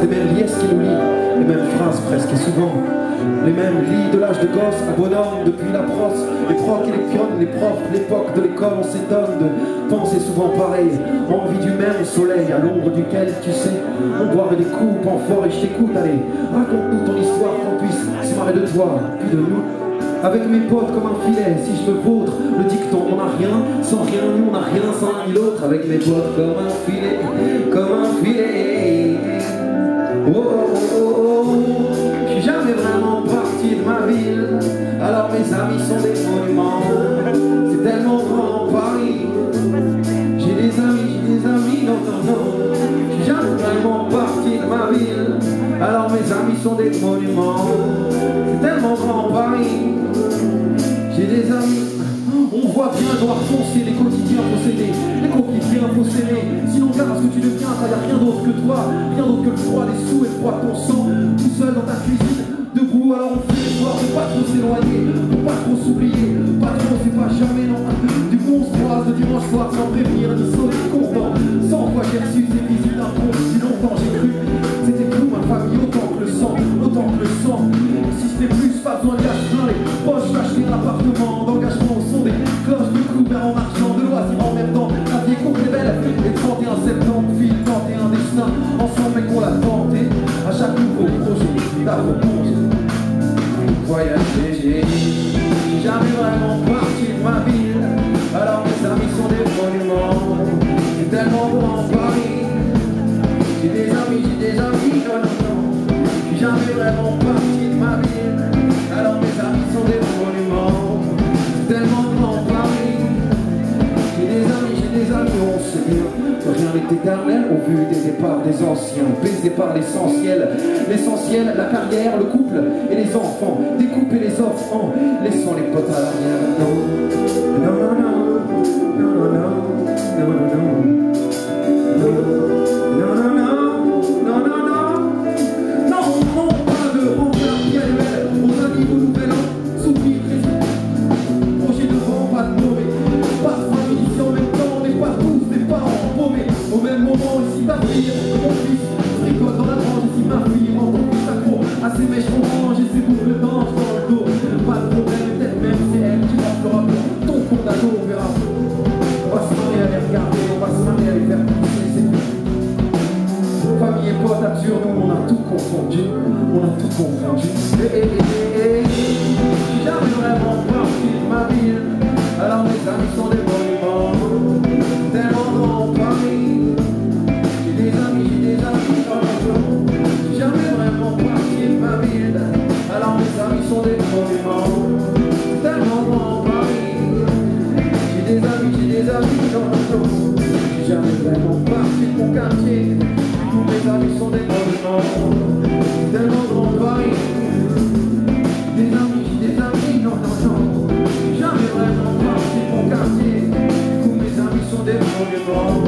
les mêmes liesses qui nous lient, les mêmes phrases presque et souvent. Les mêmes lits de l'âge de gosse à bonhomme depuis la brosse, les procs et les pionnes, les profs, l'époque de l'école, on s'étonne de penser souvent pareil. Envie du même soleil à l'ombre duquel, tu sais, on boirait des coups en fort et je t'écoute, allez, raconte-nous ton histoire qu'on puisse se marrer de toi, puis de nous. Avec mes potes comme un filet, si je me vautre, le dicton, on n'a rien, sans rien, nous on n'a rien sans ni l'autre. Avec mes potes comme un filet, mes amis sont des monuments. C'est tellement grand Paris. J'ai des amis, j'ai des amis, non, non. Je suis jamais vraiment parti de ma ville. Alors mes amis sont des monuments. C'est tellement grand Paris. J'ai des amis. On voit bien noir foncer, les quotidiens s'aimer, les quotidiens faut s'aimer. Sinon, regarde ce que tu deviens, t'as rien d'autre que toi, rien d'autre que le froid des sous et le froid ton sang, tout seul dans ta cuisine, trop s'oublier, pas trop, c'est pas jamais non. Du coup, on le dimanche soir sans prévenir, J'ai des amis, j'ai des amis, non, non, non. Je jamais vraiment parti de ma ville. Alors mes amis sont des monuments. Tellement grand Paris. J'ai des amis, j'ai des amis, on sait bien rien n'est éternel au vu des départs des anciens, baisés par l'essentiel. L'essentiel, la carrière, le couple et les enfants, découper les offres en laissant les potes à l'arrière. Non, non, non, non, non, non, non, non. Non, accro, à ses mèches on mange et ses boucles d'ange dans le dos. Pas de problème, peut-être même c'est elle qui va ton cours d'ado, on verra. On va se marier à les regarder, on va se marier à les faire pousser, c'est tout. Famille et potes absurdes, nous on a tout confondu, on a tout confondu. Eh, eh, eh, eh, Tel endroit en Paris, j'ai des amis, j'ai des amis dans la chambre J'ai vraiment parlé de mon quartier, tous mes amis sont des grands amis Tel en Paris, Des amis, des amis dans la chambre J'ai vraiment parlé de mon quartier, tous mes amis sont des grands